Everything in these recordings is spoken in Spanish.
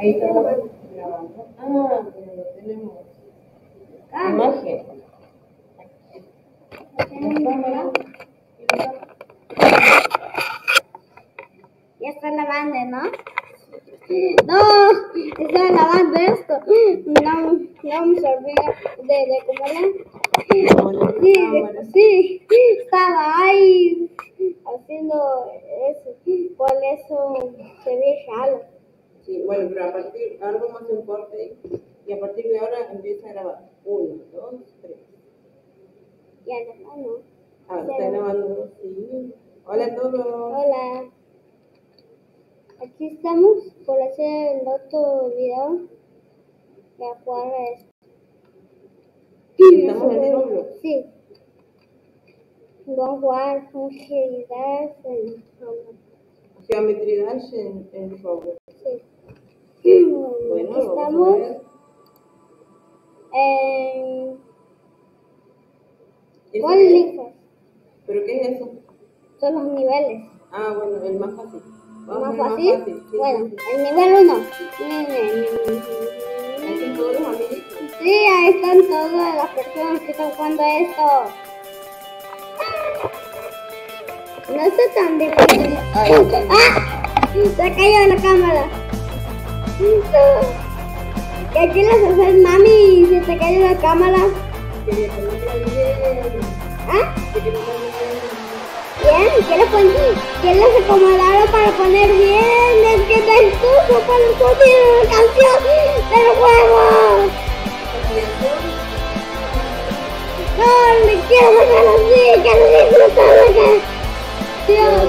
Ahí está grabando. Ah, lo tenemos. Ah, imagen. Ya está lavando, ¿no? No, está lavando esto. No, no me olvidé de, de comerla. Sí, ah, sí, estaba ahí haciendo eso. Por eso se ve jalo. Bueno, pero a partir, algo más importante, y a partir de ahora empieza a grabar. Uno, dos, tres. Ya, no, no. Ah, está grabando, sí. Hola a todos. Hola. Aquí estamos por hacer el otro video, la cual es... ¿Estamos en el Sí. Vamos a jugar con Geometry en Roblox. Geometry en, en común. Eh, ¿Cuál elijo? ¿Pero qué es eso? Son los niveles. Ah, bueno, el más fácil. ¿Más, fácil? Bueno, el nivel 1. Ahí. Sí, ahí están todas las personas que están jugando esto. No está tan difícil. Ay, ¡Ah! Se cayó la cámara. No. ¿Qué quieres hacer, mami? Si te cae la cámara. ¿Ah? Bien, quiero poner, quiero acomodarlo para poner bien, es que está incluso para subir la canción del juego. No, le quiero sacar así, que no disfrutado acá. Dios.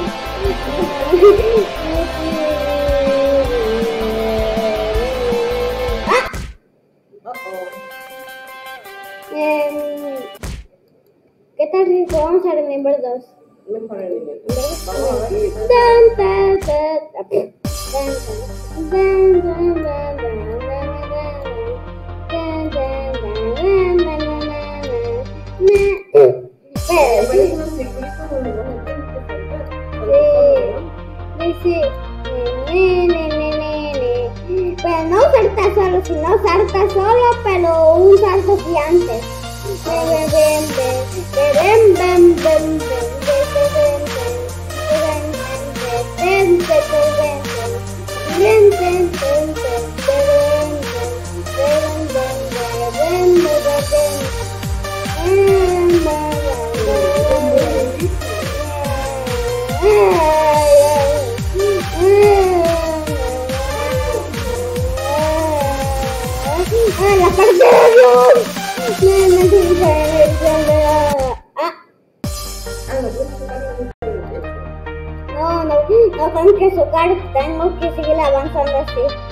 Uh -oh. ¿Qué tal si jugamos al Remember 2? Mejor el Vamos a ver no salta solo, sino salta solo, pero un salto gigante. Ven, ven, ven, ven, ven, ven. tocar, tenemos que seguir avanzando así.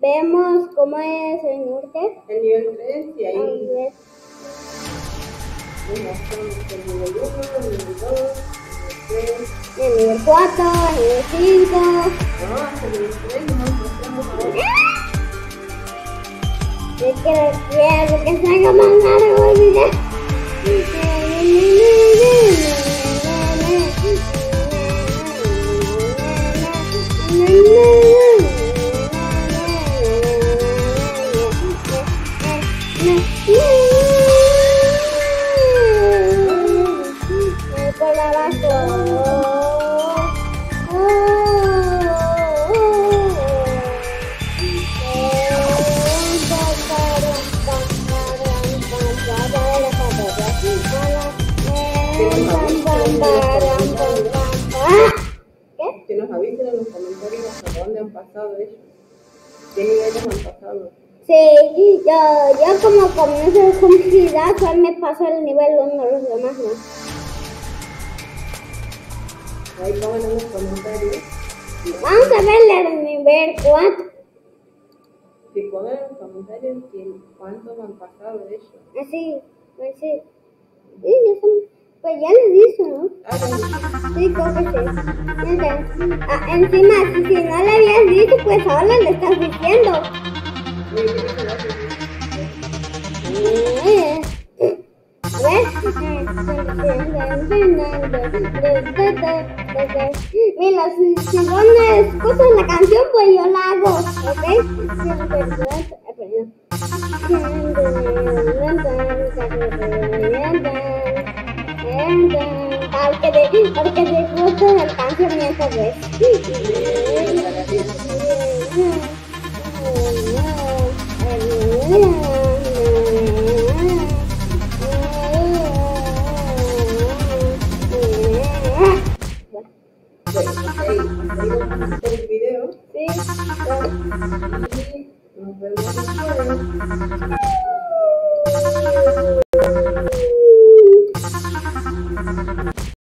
Vemos cómo es el norte. El nivel 3 y ahí mostramos el nivel 1, el nivel 2, el nivel 3. El nivel 4, el nivel 5. No, hasta el nivel 3 nos mostramos ahora. Yo quiero, quiero que se haga más largo el video. Que nos avisen en los comentarios hasta dónde han pasado ellos. ¿Qué niveles han pasado? Sí, yo, yo como comienzo de complejidad, solo me paso el nivel 1, los demás no. Ahí pongan en los comentarios. Vamos a ver el nivel 4. Si pongan en los comentarios cuántos han pasado de ellos. Así, así. Sí, ya son- pues ya les dije, ¿no? Ah, Sí, creo que sí. Ah, encima, si no le habías dicho, pues ahora le estás diciendo. Mira, si, si escuchas la canción, pues yo la hago, ¿ok? Te, porque te gusta la canción mientras ves. El video Sí, y nos vemos.